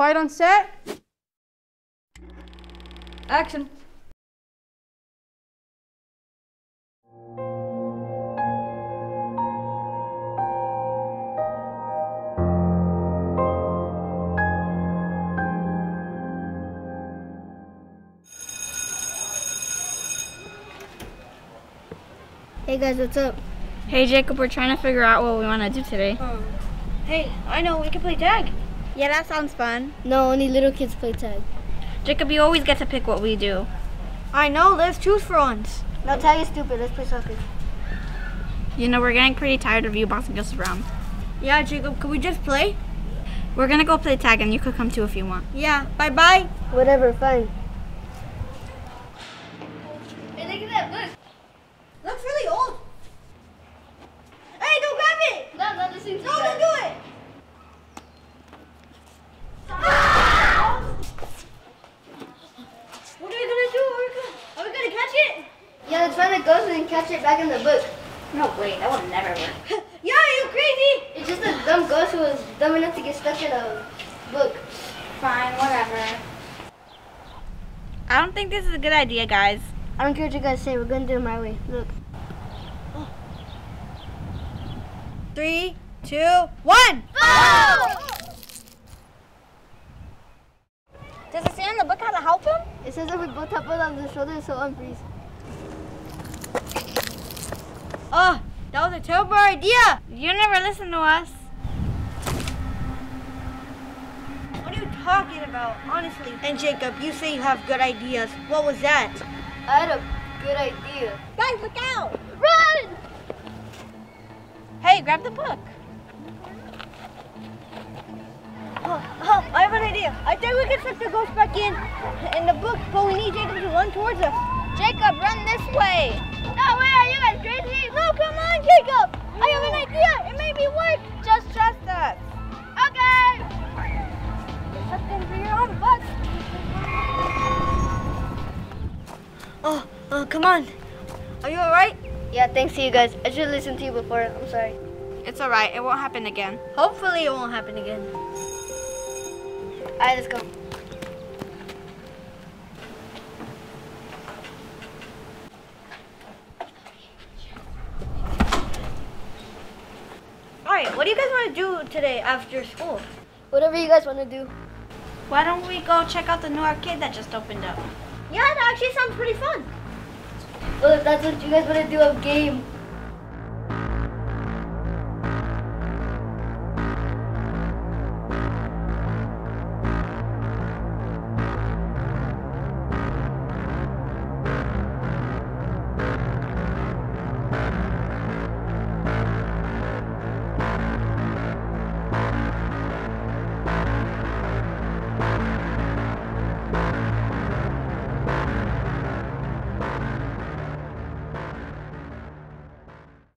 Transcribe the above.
Quiet on set. Action. Hey guys, what's up? Hey Jacob, we're trying to figure out what we want to do today. Oh. Hey, I know, we can play tag. Yeah, that sounds fun. No, only little kids play tag. Jacob, you always get to pick what we do. I know, let's choose for once. No, tag is stupid. Let's play soccer. You know, we're getting pretty tired of you bossing us around. Yeah, Jacob, could we just play? We're gonna go play tag and you could come too if you want. Yeah, bye bye. Whatever, fine. Hey, look at that book. Looks really old. Hey, don't grab it! No, not listening to No, don't do it! What are we gonna do? Are we gonna, are we gonna catch it? Yeah, let's find the ghost and catch it back in the book. No way, that would never work. yeah, you crazy? It's just a dumb ghost who was dumb enough to get stuck in a book. Fine, whatever. I don't think this is a good idea, guys. I don't care what you guys say. We're gonna do it my way. Look. Three, two, one. Does it say in the book how to help him? It says that we both tap it on the shoulder, so unfreeze. Oh, that was a terrible idea. You never listen to us. What are you talking about, honestly? And Jacob, you say you have good ideas. What was that? I had a good idea. Guys, look out! Run! Hey, grab the book. Oh, oh, I have an idea. I think we can set the ghost back in in the book, but we need Jacob to run towards us. Jacob, run this way. No way, are you guys crazy? No, come on, Jacob. I have an idea. It may be work. Just trust us. Okay. Something for your own butt. Oh, oh, come on. Are you alright? Yeah, thanks to you guys. I should listen to you before. I'm sorry. It's alright, it won't happen again. Hopefully it won't happen again. Alright, let's go. Alright, what do you guys want to do today after school? Whatever you guys want to do. Why don't we go check out the new arcade that just opened up? Yeah, that actually sounds pretty fun. Well, if that's what you guys want to do, a game.